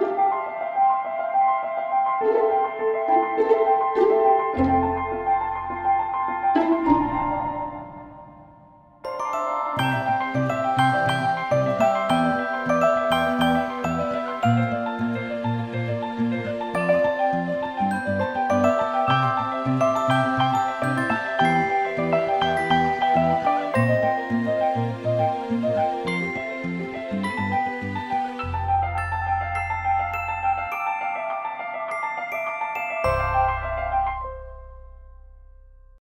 Música